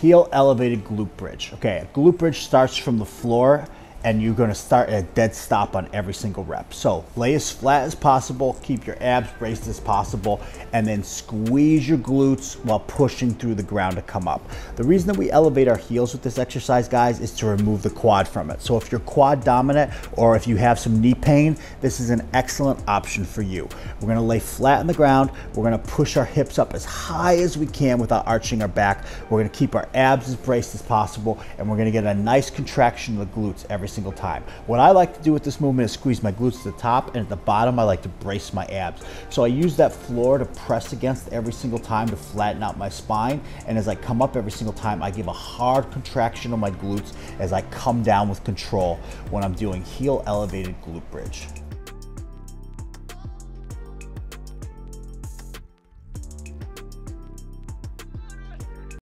heel elevated glute bridge. Okay, a glute bridge starts from the floor and you're gonna start at a dead stop on every single rep. So lay as flat as possible, keep your abs braced as possible, and then squeeze your glutes while pushing through the ground to come up. The reason that we elevate our heels with this exercise, guys, is to remove the quad from it. So if you're quad dominant or if you have some knee pain, this is an excellent option for you. We're gonna lay flat on the ground, we're gonna push our hips up as high as we can without arching our back. We're gonna keep our abs as braced as possible, and we're gonna get a nice contraction of the glutes every single time. What I like to do with this movement is squeeze my glutes to the top and at the bottom I like to brace my abs. So I use that floor to press against every single time to flatten out my spine and as I come up every single time I give a hard contraction of my glutes as I come down with control when I'm doing heel elevated glute bridge.